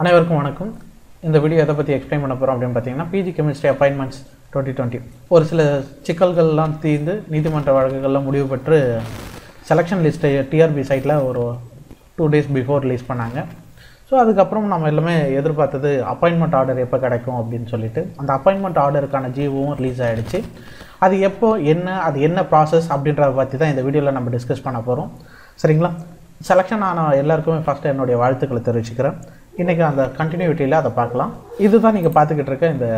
அனைவருக்கும் வணக்கம். இந்த வீடியோ எதை பற்றி எக்ஸ்பிளைன் பண்ண போகிறோம் அப்படின்னு பார்த்தீங்கன்னா PG chemistry appointments twenty twenty ஒரு சில சிக்கல்கள்லாம் தீர்ந்து நீதிமன்ற வழக்குகள்லாம் முடிவு பெற்று செலெக்ஷன் லிஸ்ட்டை டிஆர்பி சைட்டில் ஒரு டூ டேஸ் பிஃபோர் ரிலீஸ் பண்ணாங்க. ஸோ அதுக்கப்புறம் நம்ம எல்லாமே எதிர்பார்த்தது அப்பாயின்மெண்ட் ஆர்டர் எப்போ கிடைக்கும் அப்படின்னு சொல்லிட்டு அந்த அப்பாயின்மெண்ட் ஆர்டருக்கான ஜீவும் ரிலீஸ் ஆகிடுச்சு அது எப்போ என்ன அது என்ன ப்ராசஸ் அப்படின்றத பற்றி தான் இந்த வீடியோவில் நம்ம டிஸ்கஸ் பண்ண போகிறோம் சரிங்களா? செலெக்ஷன் ஆன எல்லாருக்குமே ஃபஸ்ட்டு என்னுடைய வாழ்த்துக்களை தெரிவிச்சுக்கிறேன். இன்றைக்கி அந்த கண்டினியூட்டியில் அதை பார்க்கலாம். இதுதான் நீங்கள் பார்த்துக்கிட்டு இருக்க இந்த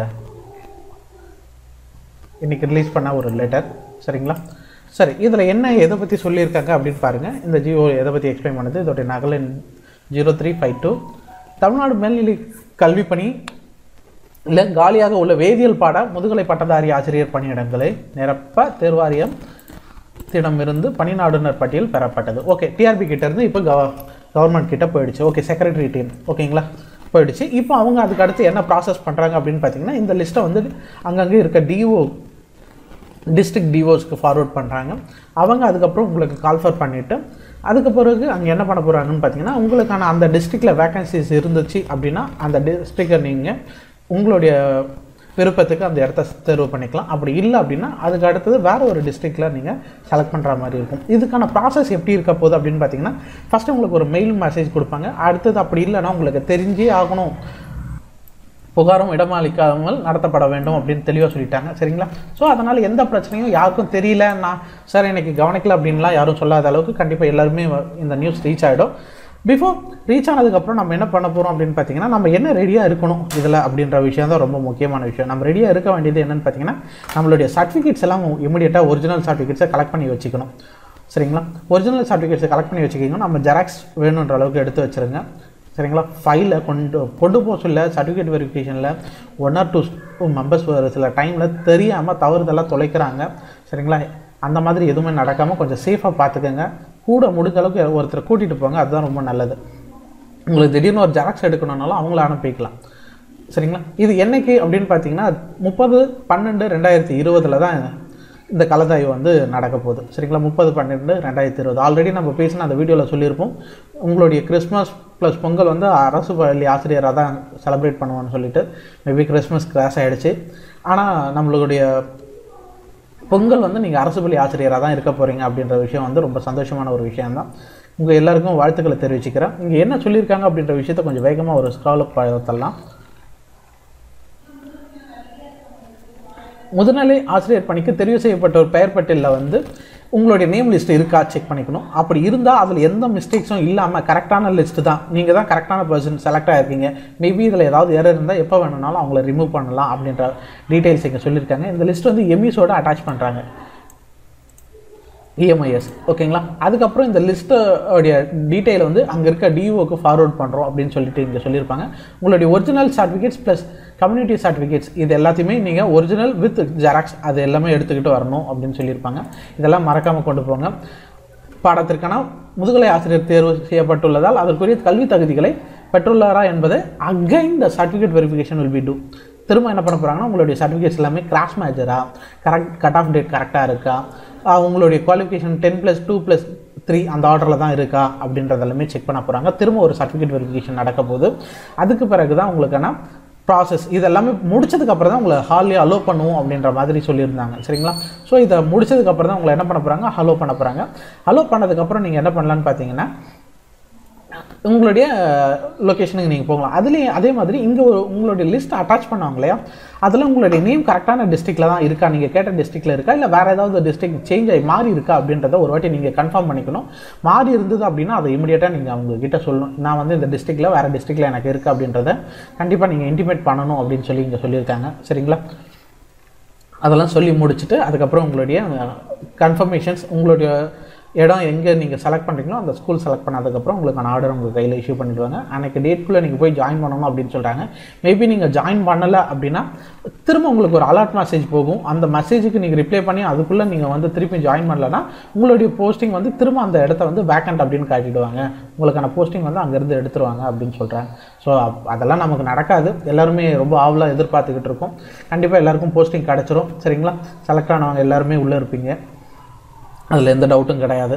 இன்றைக்கி ரிலீஸ் பண்ண ஒரு லெட்டர் சரிங்களா? சரி இதில் என்ன எதை பற்றி சொல்லியிருக்காங்க அப்படின்னு பாருங்கள் இந்த ஜியோ எதை பற்றி எக்ஸ்பிளைன் பண்ணுது? இதோடைய நகலின் zero three five two Tamil Nadu மேல்நிலை கல்வி பணி இல்லை காலியாக உள்ள வேதியியல் பாட முதுகலை பட்டதாரி ஆசிரியர் பணியிடங்களை நிரப்ப தேர்வாரியம் திடமிருந்து பணிநாடுனர் பட்டியல் பெறப்பட்டது. ஓகே டிஆர்பி கிட்டேருந்து இப்போ கவ கவர்மெண்ட் கிட்ட போயிடுச்சு. ஓகே செக்ரட்டரி டீம் ஓகேங்களா போயிடுச்சு. இப்போ அவங்க அதுக்கு அடுத்து என்ன ப்ராசஸ் பண்ணுறாங்க அப்படின்னு பார்த்தீங்கன்னா இந்த லிஸ்ட்டை வந்து அங்கங்கே இருக்க டிஓ டிஸ்ட்ரிக்ட் டிஓஸ்க்கு ஃபார்வர்ட் பண்ணுறாங்க அவங்க அதுக்கப்புறம் உங்களுக்கு கால்ஃபர் பண்ணிவிட்டு அதுக்கு பிறகு அங்கே என்ன பண்ண போகிறாங்கன்னு பார்த்தீங்கன்னா உங்களுக்கான அந்த டிஸ்ட்ரிக்டில் வேக்கன்சிஸ் இருந்துச்சு அப்படின்னா அந்த டிஸ்ட்ரிக்டை நீங்கள் உங்களுடைய விருப்பத்துக்கு அந்த இடத்த தேர்வு பண்ணிக்கலாம். அப்படி இல்லை அப்படின்னா அதுக்கு அடுத்தது வேறு ஒரு டிஸ்ட்ரிக்டில் நீங்கள் செலக்ட் பண்ணுற மாதிரி இருக்கும். இதுக்கான ப்ராசஸ் எப்படி இருக்க போகுது அப்படின்னு பார்த்தீங்கன்னா ஃபஸ்ட்டு உங்களுக்கு ஒரு மெயில் மெசேஜ் கொடுப்பாங்க. அடுத்தது அப்படி இல்லைன்னா உங்களுக்கு தெரிஞ்சே ஆகணும். புகாரும் இடமளிக்காமல் நடத்தப்பட வேண்டும் அப்படின்னு தெளிவாக சொல்லிட்டாங்க. சரிங்களா? ஸோ அதனால் எந்த பிரச்சனையும் யாருக்கும் தெரியல நான் சார் எனக்கு கவனிக்கல அப்படின்லாம் யாரும் சொல்லாத அளவுக்கு கண்டிப்பாக எல்லாருமே இந்த நியூஸ் ரீச் ஆகிடும் பிஃபோர் ரீச் ஆனதுக்கப்புறம் நம்ம என்ன பண்ண போகிறோம் அப்படின்னு பார்த்தீங்கன்னா நம்ம என்ன ரெடியாக இருக்கணும் இதில் அப்படின்ற விஷயம் தான் ரொம்ப முக்கியமான விஷயம். நம்ம ரெடியாக இருக்க வேண்டியது என்னென்னு பார்த்தீங்கன்னா நம்மளுடைய சர்டிஃபிகேட்ஸ் எல்லாம் இமீடியட்டாக ஒரிஜினல் சர்டிஃபிகேட்ஸை கலெக்ட் பண்ணி வச்சுக்கணும். சரிங்களா? ஒரிஜினல் சர்டிஃபிகேட்ஸை கலெக்ட் பண்ணி வச்சுக்கிங்க நம்ம ஜெராக்ஸ் வேணுன்ற அளவுக்கு எடுத்து வச்சுருங்க. சரிங்களா? ஃபைலில் கொண்டு கொண்டு போக சொல்ல சர்டிஃபிகேட் வெரிஃபிகேஷனில் ஒன் ஆர் டூ மெம்பர்ஸ் ஒரு சில டைமில் தெரியாமல் தவறுதெல்லாம் தொலைக்கிறாங்க. சரிங்களா? அந்த மாதிரி எதுவுமே நடக்காமல் கொஞ்சம் சேஃபாக பார்த்துக்கோங்க. கூட முடிஞ்ச அளவுக்கு ஒருத்தரை கூட்டிகிட்டு போங்க அதுதான் ரொம்ப நல்லது. உங்களுக்கு திடீர்னு ஒரு ஜெராக்ஸ் எடுக்கணுன்னாலும் அவங்கள அனுப்பிக்கலாம். சரிங்களா? இது என்னைக்கு அப்படின்னு பார்த்தீங்கன்னா முப்பது பன்னெண்டு ரெண்டாயிரத்தி இருபதில் தான் இந்த கலந்தாய்வு வந்து நடக்க போகுது. சரிங்களா? முப்பது பன்னெண்டு ரெண்டாயிரத்தி இருபது. ஆல்ரெடி நம்ம பேசின அந்த வீடியோவில் சொல்லியிருப்போம். உங்களுடைய கிறிஸ்மஸ் ப்ளஸ் பொங்கல் வந்து அரசு பள்ளி ஆசிரியராக தான் செலிப்ரேட் பண்ணுவான்னு சொல்லிட்டு மேபி கிறிஸ்மஸ் கிராஸ் ஆகிடுச்சு ஆனால் நம்மளுடைய பொங்கல் வந்து நீங்கள் அரசு பள்ளி ஆசிரியராக தான் இருக்க போகிறீங்க அப்படின்ற விஷயம் வந்து ரொம்ப சந்தோஷமான ஒரு விஷயம் தான் உங்கள் எல்லாருக்கும் வாழ்த்துக்களை தெரிவிச்சுக்கிறேன். இங்கே என்ன சொல்லியிருக்காங்க அப்படின்ற விஷயத்த கொஞ்சம் வேகமாக ஒரு ஸ்காலப் தரலாம். முதுநிலை ஆசிரியர் பணிக்கு தெரிவு செய்யப்பட்ட ஒரு பெயர் பட்டியலில் வந்து உங்களுடைய நேம் லிஸ்ட் இருக்கா? செக் பண்ணிக்கணும். அப்படி இருந்தால் அதில் எந்த மிஸ்டேக்ஸும் இல்லாமல் கரெக்டான லிஸ்ட்டு தான். நீங்கள் தான் கரெக்டான பர்சன் செலக்ட் ஆகிருக்கீங்க மேபி இதில் ஏதாவது எரர் இருந்தால் எப்போ வேணும்னாலும் அவங்கள ரிமூவ் பண்ணலாம் அப்படின்ற டீட்டெயில்ஸ் இங்கே சொல்லியிருக்காங்க. இந்த லிஸ்ட் வந்து எம்இஸோட அட்டாச் பண்ணுறாங்க இஎம்ஐஎஸ் ஓகேங்களா அதுக்கப்புறம் இந்த லிஸ்ட்டோடைய டீட்டெயில் வந்து அங்கே இருக்க டிஓக்கு ஃபார்வர்ட் பண்ணுறோம் அப்படின்னு சொல்லிட்டு இங்கே சொல்லியிருப்பாங்க. உங்களுடைய original certificates plus community certificates இது எல்லாத்தையுமே நீங்கள் ஒரிஜினல் வித் ஜெராக்ஸ் அது எல்லாமே எடுத்துக்கிட்டு வரணும் அப்படின்னு சொல்லியிருப்பாங்க. இதெல்லாம் மறக்காமல் கொண்டு போங்க. பாடத்திற்கான முதுகலை ஆசிரியர் தேர்வு செய்யப்பட்டுள்ளதால் அதற்குரிய கல்வி தகுதிகளை பெற்றுள்ளாரா என்பதை again the certificate verification will be to திரும்ப என்ன பண்ண போகிறாங்கன்னா உங்களுடைய சர்டிஃபிகேட்ஸ் எல்லாமே கிராஷ் மேஜரா கரெக்ட் கட் ஆஃப் டேட் கரெக்டாக இருக்கா? உங்களுடைய qualification ten plus two plus three அந்த ஆர்டரில் தான் இருக்கா? அப்படின்றது எல்லாமே செக் பண்ண போகிறாங்க திரும்ப ஒரு சர்டிஃபிகேட் வெரிஃபிகேஷன் நடக்க போது அதுக்கு பிறகு தான் உங்களுக்கான ப்ராசஸ் இதெல்லாமே முடிச்சதுக்கப்புறம் தான் உங்களை ஹாலே அலோ பண்ணுவோம் அப்படின்ற மாதிரி சொல்லியிருந்தாங்க. சரிங்களா? ஸோ இதை முடிச்சதுக்கப்புறம் தான் உங்களை என்ன பண்ண போகிறாங்க ஹலோ பண்ண போகிறாங்க ஹலோ பண்ணதுக்கப்புறம் நீங்கள் என்ன பண்ணலான்னு பார்த்தீங்கன்னா உங்களுடைய லொக்கேஷனுக்கு நீங்கள் போகலாம். அதுலேயும் அதே மாதிரி இங்கே ஒரு உங்களுடைய லிஸ்ட் அட்டாச் பண்ணுவாங்க இல்லையா? அதில் உங்களுடைய நேம் கரெக்டான டிஸ்ட்ரிக்டில் தான் இருக்கா? நீங்கள் கேட்ட டிஸ்ட்ரிக்டில் இருக்கா? இல்லை வேறு ஏதாவது டிஸ்ட்ரிக் சேஞ்ச் ஆகி மாறி இருக்கா அப்படின்றத ஒரு வாட்டி நீங்கள் கன்ஃபார்ம் பண்ணிக்கணும். மாறி இருந்தது அப்படின்னா அதை இமீடியட்டாக நீங்கள் அவங்க கிட்ட சொல்லணும். நான் வந்து இந்த டிஸ்ட்ரிக்டில் வேறு டிஸ்ட்ரிக்டில் எனக்கு இருக்குது அப்படின்றத கண்டிப்பாக நீங்கள் இன்டிமேட் பண்ணணும் அப்படின்னு சொல்லி இங்கே சொல்லியிருக்காங்க. சரிங்களா? அதெல்லாம் சொல்லி முடிச்சுட்டு அதுக்கப்புறம் உங்களுடைய கன்ஃபர்மேஷன்ஸ் உங்களுடைய இடம் எங்கே நீங்கள் செலக்ட் பண்ணுறீங்களோ அந்த ஸ்கூல் செலக்ட் பண்ணதுக்கப்புறம் உங்களுக்கான ஆர்டர் உங்கள் கையில் இஷ்யூ பண்ணிடுவாங்க அன்றைக்கி டேட்குள்ளே நீங்கள் போய் ஜாயின் பண்ணணும் அப்படின்னு சொல்கிறாங்க மேபி நீங்கள் ஜாயின் பண்ணலை அப்படின்னா திரும்ப உங்களுக்கு ஒரு அலர்ட் மெசேஜ் போகும். அந்த மெசேஜுக்கு நீங்கள் ரிப்ளை பண்ணி அதுக்குள்ளே நீங்கள் வந்து திருப்பி ஜாயின் பண்ணலன்னா உங்களுடைய போஸ்டிங் வந்து திரும்ப அந்த இடத்த வந்து வேக்கண்ட் அப்படின்னு காட்டிடுவாங்க. உங்களுக்கான போஸ்டிங் வந்து அங்கேருந்து எடுத்துருவாங்க அப்படின்னு சொல்கிறாங்க ஸோ அதெல்லாம் நமக்கு நடக்காது. எல்லாருமே ரொம்ப ஆவலாக எதிர்பார்த்துக்கிட்டு இருக்கோம். கண்டிப்பாக எல்லாருக்கும் போஸ்டிங் கிடச்சிரும். சரிங்களா? செலக்ட் ஆனவங்க எல்லாருமே உள்ளே இருப்பீங்க. அதில் எந்த டவுட்டும் கிடையாது.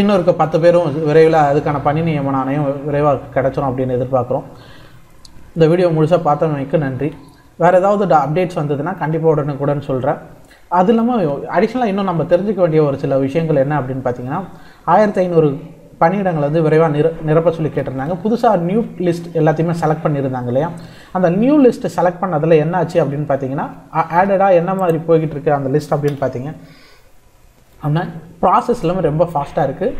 இன்னொருக்க பத்து பேரும் விரைவில் அதுக்கான பணி நியமன ஆணையம் விரைவாக கிடச்சிரும் அப்படின்னு எதிர்பார்க்குறோம். இந்த வீடியோ முழுசாக பார்த்தவனுக்கு நன்றி. வேறு ஏதாவது அப்டேட்ஸ் வந்ததுன்னா கண்டிப்பாக உடனுக்குடன் சொல்கிறேன் அது இல்லாமல் அடிஷ்னலாக இன்னும் நம்ம தெரிஞ்சுக்க வேண்டிய ஒரு சில விஷயங்கள் என்ன அப்படின்னு பார்த்தீங்கன்னா ஆயிரத்தி ஐநூறு பணியிடங்கள் வந்து விரைவாக நிர நிரப்ப சொல்லி கேட்டிருந்தாங்க. புதுசாக நியூ லிஸ்ட் எல்லாத்தையுமே செலக்ட் பண்ணியிருந்தாங்க இல்லையா? அந்த நியூ லிஸ்ட்டு செலக்ட் பண்ணதில் என்ன ஆச்சு அப்படின்னு பார்த்தீங்கன்னா ஆடடாக என்ன மாதிரி போய்கிட்டு இருக்கு அந்த லிஸ்ட் அப்படின்னு பார்த்தீங்க. ஆனால் ப்ராசஸ் எல்லாமே ரொம்ப ஃபாஸ்ட்டாக இருக்குது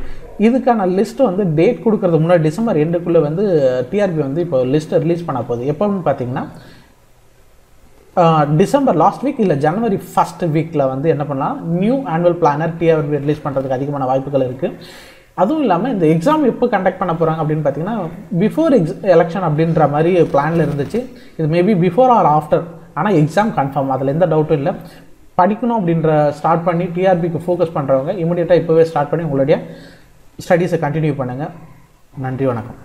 இதுக்கான லிஸ்ட்டு வந்து டேட் கொடுக்கறதுக்கு முன்னாடி டிசம்பர் எண்டுக்குள்ளே வந்து டிஆர்பி வந்து இப்போ லிஸ்ட்டை ரிலீஸ் பண்ண போகுது. எப்போன்னு பார்த்தீங்கன்னா டிசம்பர் லாஸ்ட் வீக் இல்லை ஜனவரி ஃபஸ்ட் வீக்கில் வந்து என்ன பண்ணலாம்? New annual planner TRB release பண்ணுறதுக்கு அதிகமான வாய்ப்புகள் இருக்குது அதுவும் இல்லாமல் இந்த எக்ஸாம் எப்போ கண்டக்ட் பண்ண போகிறாங்க அப்படின்னு பார்த்தீங்கன்னா பிஃபோர் எக்ஸ் எலெக்ஷன் அப்படின்ற மாதிரி பிளானில் இருந்துச்சு. இது மேபி பிஃபோர் ஆர் ஆஃப்டர் ஆனால் எக்ஸாம் கன்ஃபார்ம் அதில் எந்த டவுட்டும் இல்லை. படிக்கணும் அப்படின்ற ஸ்டார்ட் பண்ணி டிஆர்பிக்கு ஃபோக்கஸ் பண்ணுறவங்க இமீடியட்டாக இப்போவே ஸ்டார்ட் பண்ணி உங்களுடைய ஸ்டடீஸை கண்டினியூ பண்ணுங்கள் நன்றி வணக்கம்.